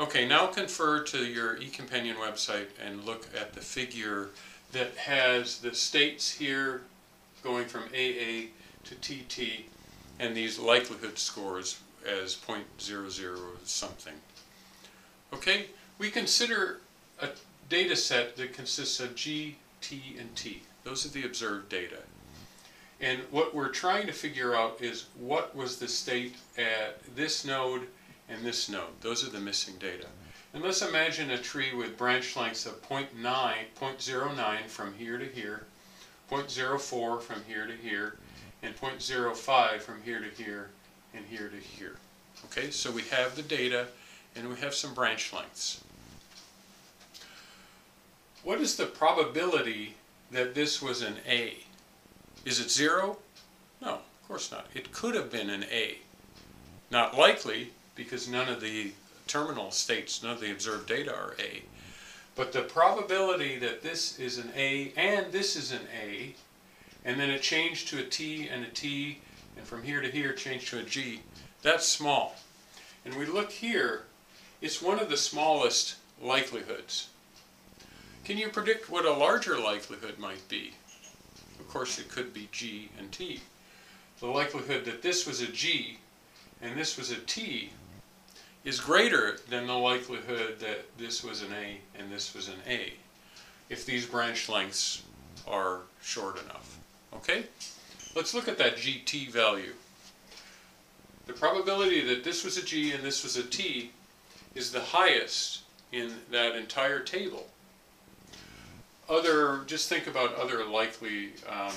Okay, now confer to your eCompanion website and look at the figure that has the states here going from AA to TT and these likelihood scores as 0.00 something. Okay, we consider a data set that consists of G, T, and T. Those are the observed data. And what we're trying to figure out is what was the state at this node and this node. Those are the missing data. And let's imagine a tree with branch lengths of 0.9, 0.09 from here to here, 0.04 from here to here, and 0.05 from here to here, and here to here. Okay, so we have the data and we have some branch lengths. What is the probability that this was an A? Is it zero? No, of course not. It could have been an A. Not likely, because none of the terminal states, none of the observed data are A. But the probability that this is an A and this is an A, and then it changed to a T and a T, and from here to here changed to a G, that's small. And we look here, it's one of the smallest likelihoods. Can you predict what a larger likelihood might be? Of course, it could be G and T. The likelihood that this was a G and this was a T is greater than the likelihood that this was an A and this was an A, if these branch lengths are short enough. Okay? Let's look at that GT value. The probability that this was a G and this was a T is the highest in that entire table. Other, just think about other likely um,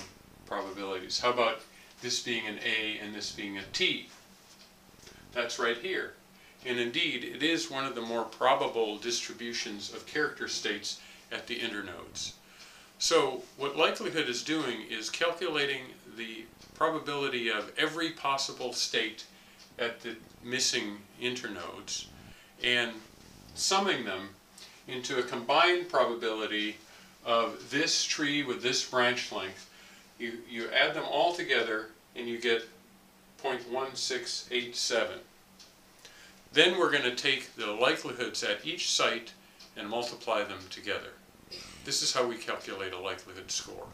probabilities. How about this being an A and this being a T? That's right here. And indeed, it is one of the more probable distributions of character states at the internodes. So what likelihood is doing is calculating the probability of every possible state at the missing internodes and summing them into a combined probability of this tree with this branch length. You, you add them all together and you get 0.1687. Then we're going to take the likelihoods at each site and multiply them together. This is how we calculate a likelihood score.